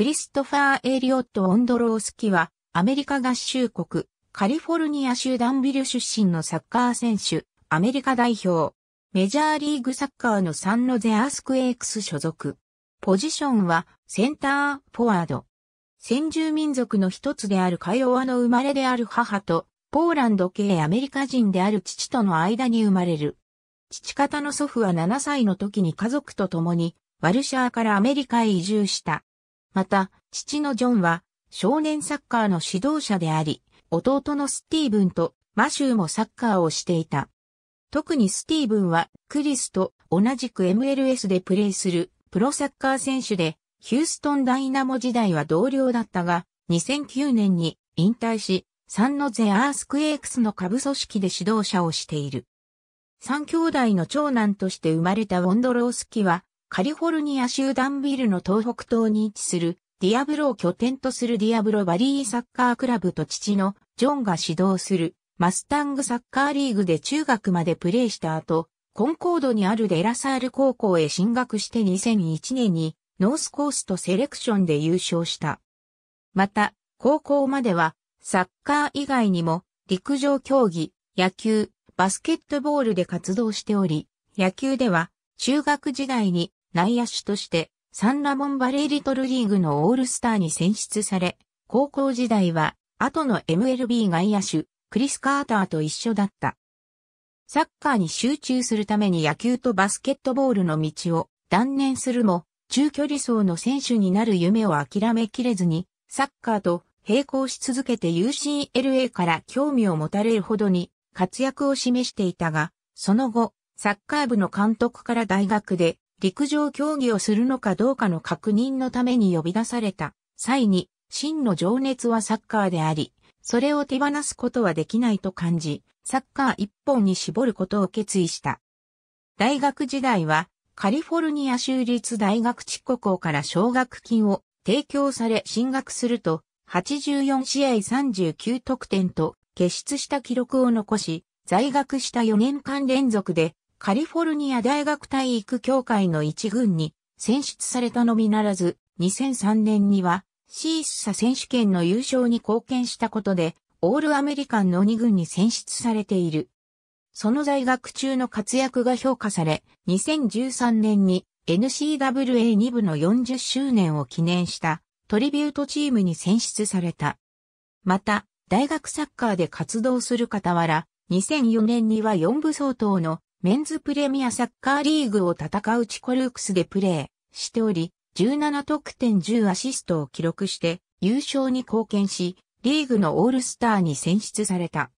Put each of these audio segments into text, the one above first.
クリストファー・エリオット・オンドロースキは、アメリカ合衆国、カリフォルニア州ダンビル出身のサッカー選手、アメリカ代表。メジャーリーグサッカーのサンノゼアースクエイクス所属。ポジションはセンター、フォワード。先住民族の一つであるカイオワの生まれである母と、ポーランド系アメリカ人である父との間に生まれる。父方の祖父は7歳の時に家族と共に、ワルシャーからアメリカへ移住した。また、父のジョンは、少年サッカーの指導者であり、弟のスティーブンとマシューもサッカーをしていた。特にスティーブンはクリスと同じく MLS でプレーするプロサッカー選手で、ヒューストンダイナモ時代は同僚だったが、2009年に引退し、サンノゼアースクエイクスの下部組織で指導者をしている。三兄弟の長男として生まれたウォンドロースキは、カリフォルニア州ダンビルの東北東に位置するディアブロを拠点とするディアブロバリーサッカークラブと父のジョンが指導するマスタングサッカーリーグで中学までプレーした後、コンコードにあるデラサール高校へ進学して2001年にノースコーストセレクションで優勝した。また、高校まではサッカー以外にも陸上競技、野球、バスケットボールで活動しており、野球では中学時代に内野手としてサンラモンバレーリトルリーグのオールスターに選出され、高校時代は後の MLB 外野手、クリス・カーターと一緒だった。サッカーに集中するために野球とバスケットボールの道を断念するも、中距離走の選手になる夢を諦めきれずに、サッカーと並行し続けて UCLA から興味を持たれるほどに活躍を示していたが、その後、サッカー部の監督から大学で陸上競技をするのかどうかの確認のために呼び出された際に、真の情熱はサッカーであり、それを手放すことはできないと感じ、サッカー一本に絞ることを決意した。大学時代は、カリフォルニア州立大学地区校から奨学金を提供され進学すると、84試合39得点と傑出した記録を残し、在学した4年間連続でカリフォルニア大学体育協会の一軍に選出されたのみならず、2003年にはシーッサ選手権の優勝に貢献したことで、オールアメリカンの2軍に選出されている。その在学中の活躍が評価され、2013年に NCAA2 部の40周年を記念したトリビュートチームに選出された。また、大学サッカーで活動する傍ら、2004年には4部相当のメンズプレミアサッカーリーグを戦うチコルークスでプレーしており、17得点10アシストを記録して優勝に貢献し、リーグのオールスターに選出された。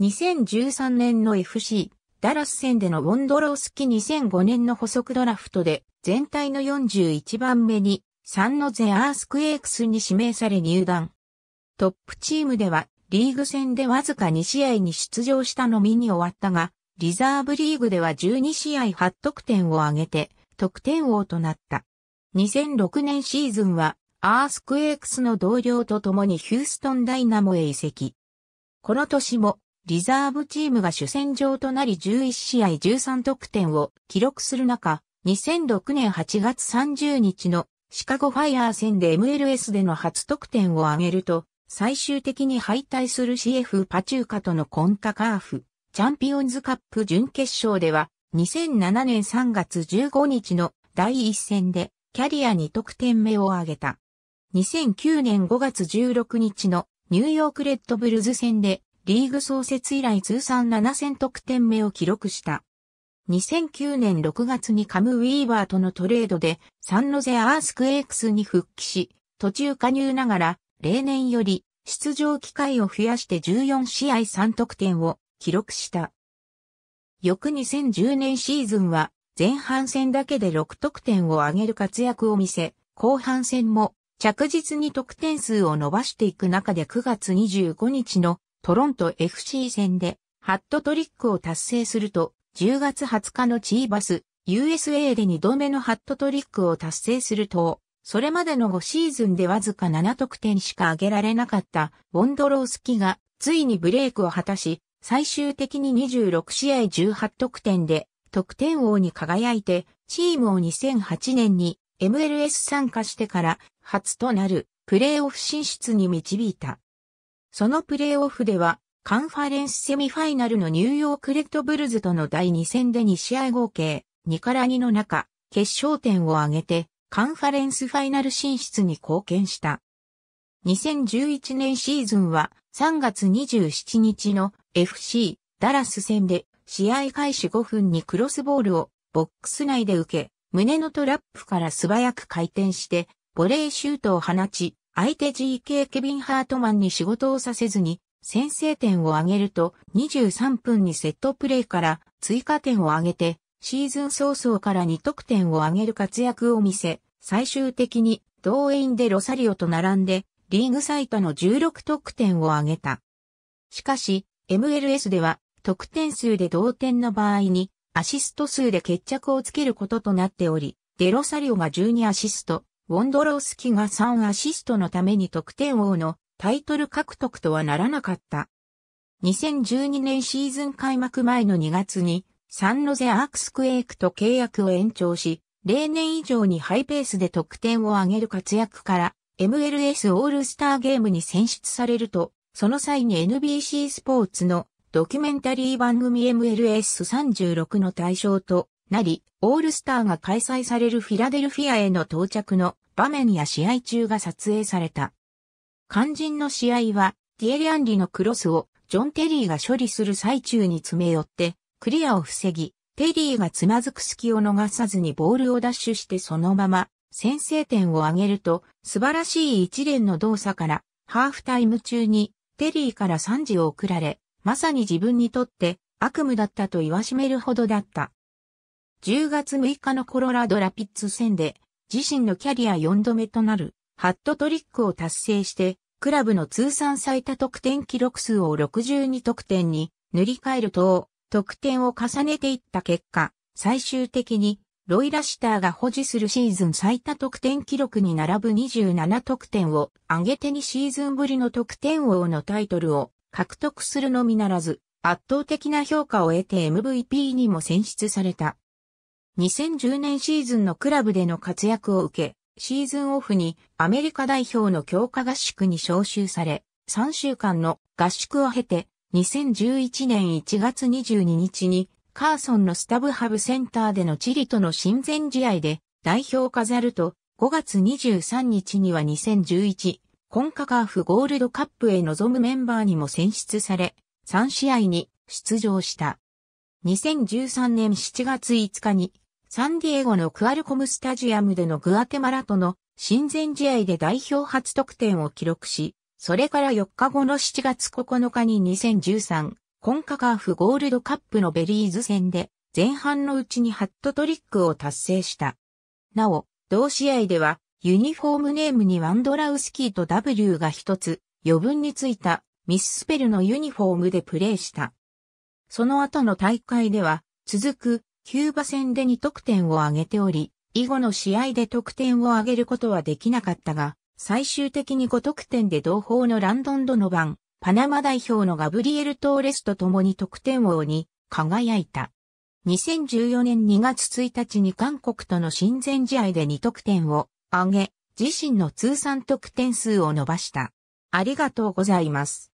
2013年の FC ダラス戦でのウォンドロースキ2005年の補足ドラフトで全体の41番目にサンノゼアースクエイクスに指名され入団。トップチームではリーグ戦でわずか2試合に出場したのみに終わったが、リザーブリーグでは12試合8得点を挙げて得点王となった。2006年シーズンはアースクエイクスの同僚と共にヒューストンダイナモへ移籍。この年もリザーブチームが主戦場となり11試合13得点を記録する中、2006年8月30日のシカゴファイヤー戦で MLS での初得点を挙げると、最終的に敗退する CF パチューカとのコンタカーフ。チャンピオンズカップ準決勝では、2007年3月15日の第一戦で、キャリアに得点目を挙げた。2009年5月16日のニューヨークレッドブルズ戦で、リーグ創設以来通算7000得点目を記録した。2009年6月にカム・ウィーバーとのトレードでサンノゼアースクエイクスに復帰し、途中加入ながら例年より出場機会を増やして14試合3得点を記録した。翌2010年シーズンは前半戦だけで6得点を挙げる活躍を見せ、後半戦も着実に得点数を伸ばしていく中で9月25日のトロント FC 戦でハットトリックを達成すると、10月20日のチーバス USA で2度目のハットトリックを達成すると、それまでの5シーズンでわずか7得点しか挙げられなかったウォンドロースキがついにブレイクを果たし、最終的に26試合18得点で得点王に輝いて、チームを2008年に MLS 参加してから初となるプレーオフ進出に導いた。そのプレーオフではカンファレンスセミファイナルのニューヨークレッドブルズとの第2戦で2試合合計2から2の中、決勝点を挙げてカンファレンスファイナル進出に貢献した。2011年シーズンは3月27日の FC ダラス戦で試合開始5分にクロスボールをボックス内で受け、胸のトラップから素早く回転してボレーシュートを放ち、相手 GK ケビン・ハートマンに仕事をさせずに先制点を挙げると23分にセットプレーから追加点を挙げてシーズン早々から2得点を挙げる活躍を見せ、最終的に同園でロサリオと並んでリーグ最多の16得点を挙げた。しかし、MLS では得点数で同点の場合にアシスト数で決着をつけることとなっており、デロサリオが12アシスト、ウォンドロースキが3アシストのために得点王のタイトル獲得とはならなかった。2012年シーズン開幕前の2月にサンロゼアークスクエイクと契約を延長し、例年以上にハイペースで得点を上げる活躍から MLS オールスターゲームに選出されると、その際に NBC スポーツのドキュメンタリー番組 MLS36 の対象となり、オールスターが開催されるフィラデルフィアへの到着の場面や試合中が撮影された。肝心の試合は、ディエリアンリのクロスをジョン・テリーが処理する最中に詰め寄って、クリアを防ぎ、テリーがつまずく隙を逃さずにボールをダッシュしてそのまま先制点を挙げると、素晴らしい一連の動作から、ハーフタイム中に、テリーから賛辞を送られ、まさに自分にとって悪夢だったと言わしめるほどだった。10月6日のコロラドラピッツ戦で、自身のキャリア4度目となる、ハットトリックを達成して、クラブの通算最多得点記録数を62得点に塗り替えると、得点を重ねていった結果、最終的にロイ・ラシターが保持するシーズン最多得点記録に並ぶ27得点を上げて2シーズンぶりの得点王のタイトルを獲得するのみならず、圧倒的な評価を得て MVP にも選出された。2010年シーズンのクラブでの活躍を受け、シーズンオフにアメリカ代表の強化合宿に招集され、3週間の合宿を経て、2011年1月22日にカーソンのスタブハブセンターでのチリとの親善試合で代表を飾ると、5月23日には2011コンカカーフゴールドカップへ臨むメンバーにも選出され、3試合に出場した。2013年7月5日にサンディエゴのクアルコムスタジアムでのグアテマラとの親善試合で代表初得点を記録し、それから4日後の7月9日に2013コンカカーフゴールドカップのベリーズ戦で前半のうちにハットトリックを達成した。なお、同試合ではユニフォームネームにワンドラウスキーと W が一つ余分についたミススペルのユニフォームでプレーした。その後の大会では続くキューバ戦で2得点を挙げており、以後の試合で得点を挙げることはできなかったが、最終的に5得点で同胞のランドン・ドノバン、パナマ代表のガブリエル・トーレスと共に得点王に輝いた。2014年2月1日に韓国との親善試合で2得点を挙げ、自身の通算得点数を伸ばした。ありがとうございます。